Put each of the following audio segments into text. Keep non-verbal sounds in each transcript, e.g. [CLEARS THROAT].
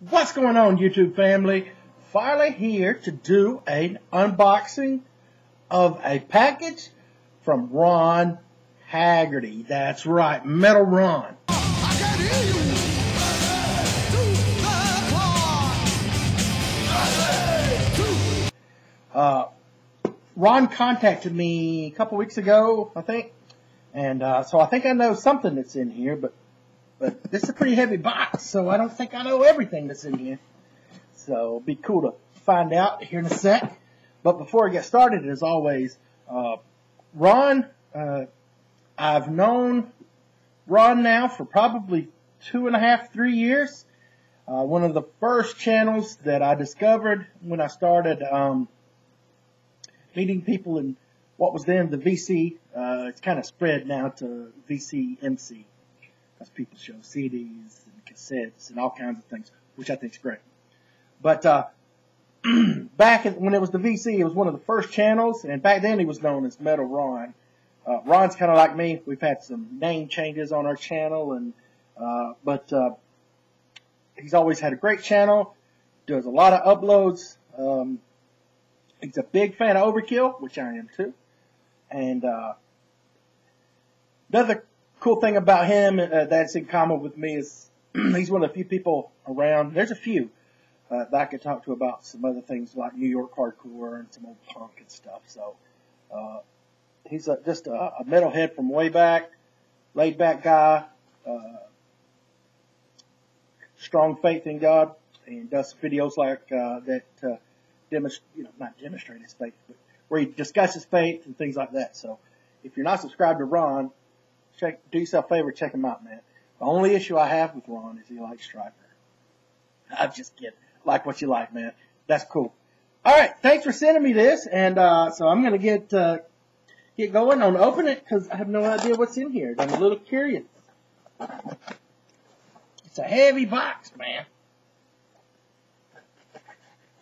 What's going on, YouTube family? Finally here to do an unboxing of a package from Ron Haggerty. That's right, Metal Ron. Uh, Ron contacted me a couple weeks ago, I think, and uh, so I think I know something that's in here, but but this is a pretty heavy box, so I don't think I know everything that's in here. So it'll be cool to find out here in a sec. But before I get started, as always, uh, Ron, uh, I've known Ron now for probably two and a half, three years. Uh, one of the first channels that I discovered when I started um, meeting people in what was then the VC. Uh, it's kind of spread now to VCMC as people show CDs and cassettes and all kinds of things, which I think is great. But uh, [CLEARS THROAT] back in, when it was the VC, it was one of the first channels, and back then he was known as Metal Ron. Uh, Ron's kind of like me. We've had some name changes on our channel, and uh, but uh, he's always had a great channel. Does a lot of uploads. Um, he's a big fan of Overkill, which I am too. And uh, another cool thing about him uh, that's in common with me is [CLEARS THROAT] he's one of the few people around. There's a few uh, that I could talk to about some other things like New York hardcore and some old punk and stuff. So uh, he's a, just a, a metalhead from way back, laid back guy, uh, strong faith in God, and does videos like uh, that uh, demonstrate, you know, not demonstrate his faith, but where he discusses faith and things like that. So if you're not subscribed to Ron, check, do yourself a favor, check him out, man. The only issue I have with Ron is he likes Stryper. [LAUGHS] I'm just kidding. Like what you like, man. That's cool. All right, thanks for sending me this, and uh, so I'm gonna get uh, get going on open it because I have no idea what's in here. I'm a little curious. It's a heavy box, man.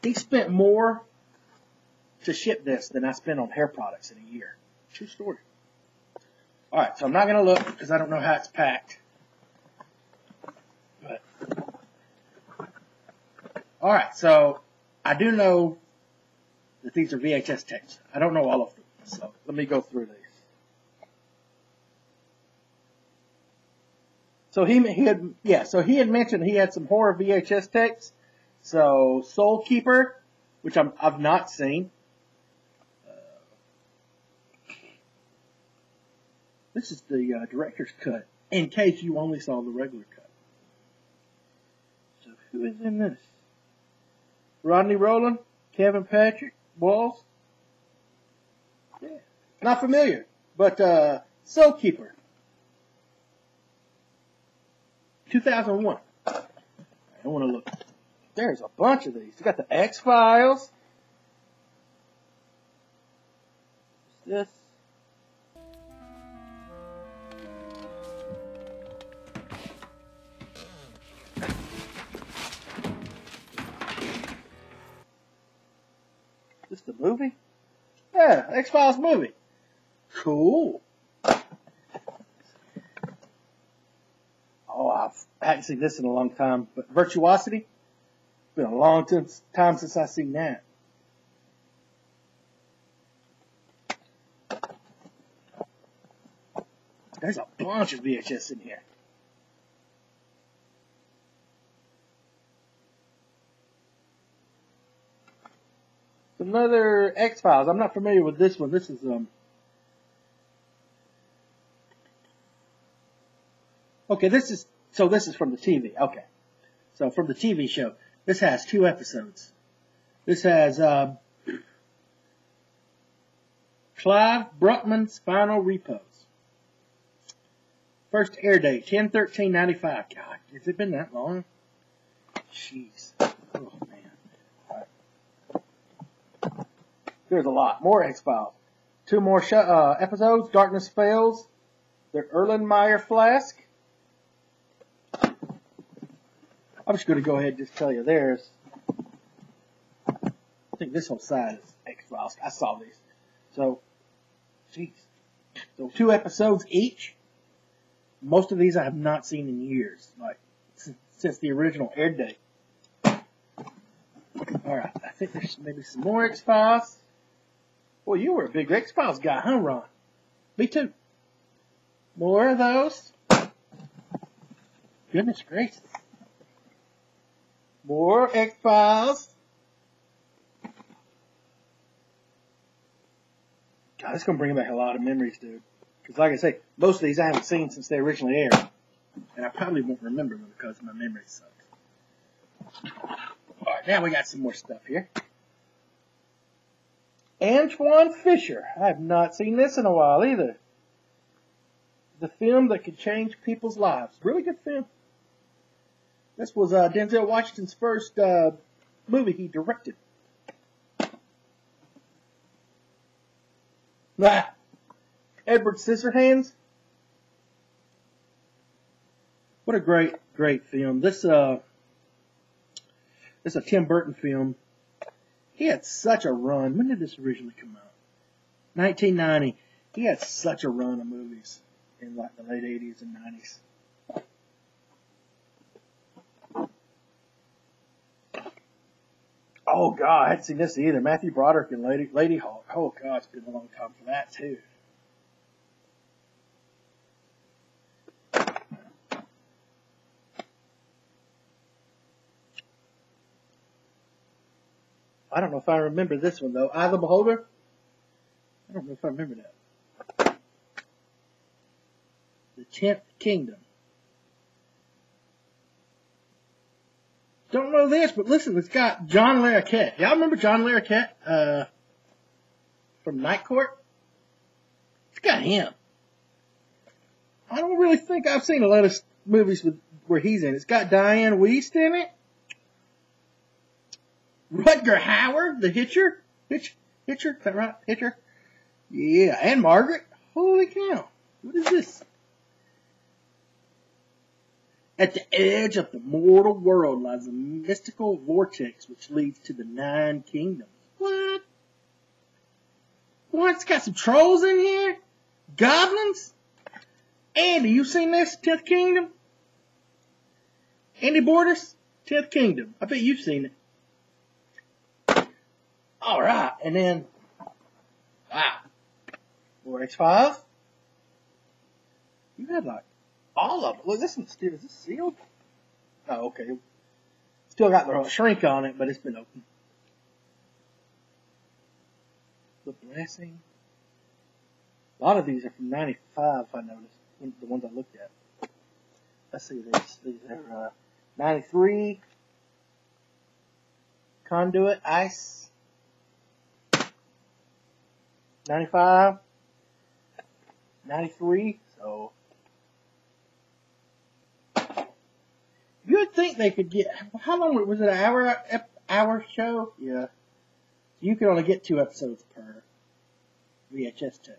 He spent more to ship this than I spent on hair products in a year. True story. Alright, so I'm not going to look because I don't know how it's packed. But, alright, so I do know that these are VHS tapes. I don't know all of them, so let me go through these. So he, he had, yeah, so he had mentioned he had some horror VHS tapes. So Soul Keeper, which I'm, I've not seen. This is the uh, director's cut, in case you only saw the regular cut. So who is in this? Rodney Rowland, Kevin Patrick, Walls. Yeah, not familiar, but uh, Soul Keeper, 2001. I don't want to look. There's a bunch of these. You got the X Files. This movie? Yeah, X Files movie. Cool. Oh, I've I haven't seen this in a long time, but Virtuosity. Been a long time since I've seen that. There's a bunch of VHS in here. Another X Files. I'm not familiar with this one. This is um. Okay, this is so. This is from the TV. Okay, so from the TV show. This has two episodes. This has uh, Clyde Bruckman's Final Repose. First air date, 10-13-95. God, has it been that long? Jeez. Oh, There's a lot. More X-Files. Two more uh, episodes. Darkness Falls. The Erlenmeyer Flask. I'm just going to go ahead and just tell you there's. I think this whole side is X-Files. I saw these. So, jeez. So two episodes each. Most of these I have not seen in years. Like, since the original air date. All right, I think there's maybe some more X Files. Well, you were a big X Files guy, huh, Ron? Me too. More of those. Goodness gracious. More X Files. God, it's gonna bring back a lot of memories, dude. Because, like I say, most of these I haven't seen since they originally aired, and I probably won't remember them because my memory sucks. All right, now we got some more stuff here. Antwone Fisher. I have not seen this in a while either. The film that could change people's lives. Really good film. This was uh, Denzel Washington's first uh, movie he directed. Ah, Edward Scissorhands. What a great, great film. This uh, this is a Tim Burton film. He had such a run. When did this originally come out? 1990. He had such a run of movies in like the late 80s and 90s. Oh God, I hadn't seen this either. Matthew Broderick and Lady Ladyhawke. Oh God, it's been a long time for that too. I don't know if I remember this one though. Eye of the Beholder? I don't know if I remember that. The Tenth Kingdom. Don't know this, but listen, it's got John Larroquette. Y'all remember John Larroquette, uh, from Night Court? It's got him. I don't really think I've seen a lot of movies with, where he's in. It's got Dianne Wiest in it. Rutger Hauer, the Hitcher. Hitch, Hitcher, is that right? Hitcher? Yeah, Ann-Margret. Holy cow. What is this? At the edge of the mortal world lies a mystical vortex which leads to the nine kingdoms. What? What? It's got some trolls in here? Goblins? Andy, you seen this? Tenth Kingdom? Andy Borders? Tenth Kingdom. I bet you've seen it. Alright, and then, wow. Four X5? You had like all of it. Look, this one's still, is this sealed? Oh, okay. Still got the shrink on it, but it's been open. The Blessing. A lot of these are from 95, I noticed. The ones I looked at. Let's see these. These are, uh, 93. Conduit, Ice. 95. 93. So, You'd think they could get, how long was it, an hour, hour show? Yeah. You could only get two episodes per VHS tape.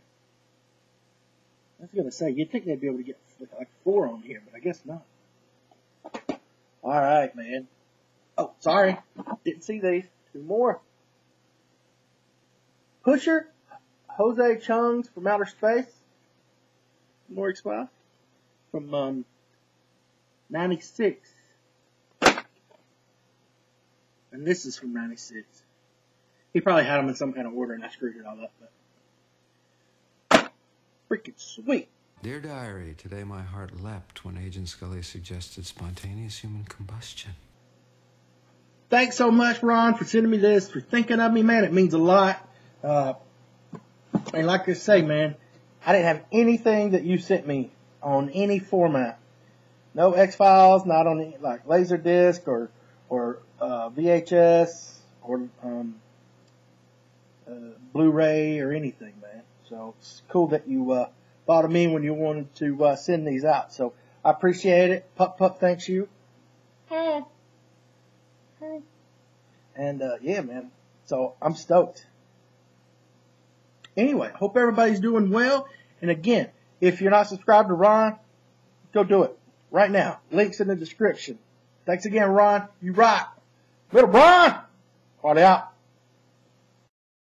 I was gonna say, you'd think they'd be able to get like four on here, but I guess not. Alright, man. Oh, sorry. Didn't see these. Two more. Pusher, Jose Chung's from Outer Space. More X-Files. From, um, 96. And this is from 96. He probably had them in some kind of order and I screwed it all up, but freaking sweet. Dear Diary, today my heart leapt when Agent Scully suggested spontaneous human combustion. Thanks so much, Ron, for sending me this, for thinking of me, man. It means a lot. Uh, and like I say, man, I didn't have anything that you sent me on any format. No X Files, not on any, like Laserdisc or or uh, VHS or um, uh, Blu-ray or anything, man. So it's cool that you uh, thought of me when you wanted to uh, send these out. So I appreciate it. Pup Pup thanks you. Hey. Hey. And uh, yeah, man. So I'm stoked. Anyway, hope everybody's doing well. And again, if you're not subscribed to Ron, go do it right now. Links in the description. Thanks again, Ron. You rock. Metal Ron. Farley out.